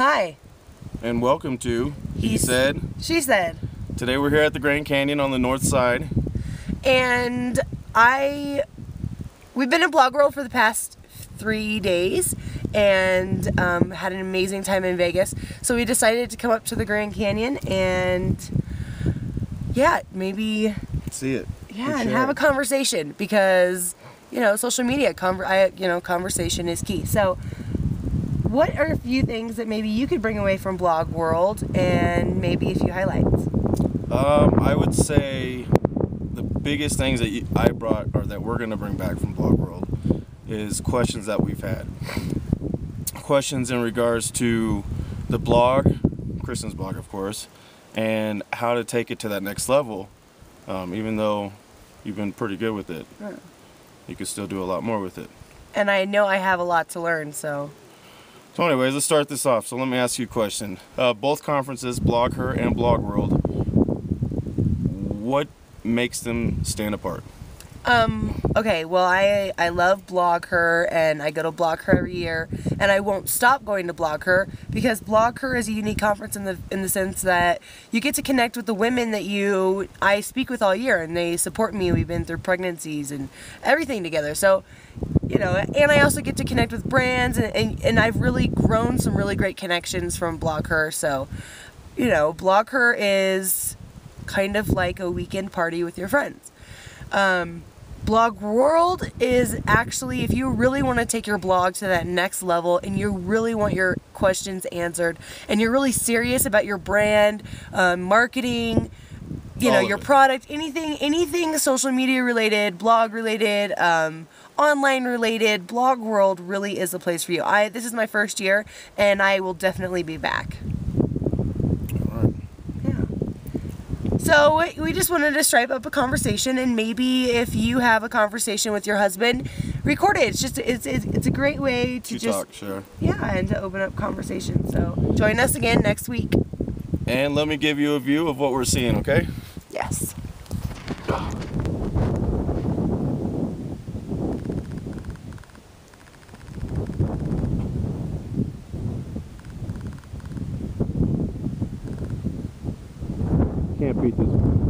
Hi. And welcome to He He's- Said. She said. Today we're here at the Grand Canyon on the north side. And I, we've been in Blog World for the past three days and um, had an amazing time in Vegas. So we decided to come up to the Grand Canyon and, yeah, maybe, See it. yeah, and have a conversation because, you know, social media, conver- I, you know, conversation is key. So, what are a few things that maybe you could bring away from Blog World and maybe a few highlights? Um, I would say the biggest things that you, I brought or that we're going to bring back from Blog World is questions that we've had. Questions in regards to the blog, Kristen's blog, of course, and how to take it to that next level. Um, even though you've been pretty good with it, Yeah. you could still do a lot more with it. And I know I have a lot to learn, so. So, anyways, let's start this off. So, let me ask you a question. Uh, both conferences, Blog Her and Blog World, what makes them stand apart? Um, okay, well, I, I love Blog Her and I go to Blog Her every year and I won't stop going to Blog Her because Blog Her is a unique conference in the in the sense that you get to connect with the women that you I speak with all year and they support me. We've been through pregnancies and everything together. So, you know, and I also get to connect with brands and, and, and I've really grown some really great connections from Blog Her. So, you know, Blog Her is kind of like a weekend party with your friends. Um, blog World is actually, if you really want to take your blog to that next level and you really want your questions answered and you're really serious about your brand, um, marketing, you know, your it. product, anything, anything social media related, blog related, um, online related, blog world really is the place for you. I, this is my first year and I will definitely be back. All right. Yeah. So we- we just wanted to stripe up a conversation, and maybe if you have a conversation with your husband, record it. It's just it's it's, it's a great way to To just talk, sure. yeah, and to open up conversation. So join us again next week. And let me give you a view of what we're seeing, okay? Yes. Can't beat this one.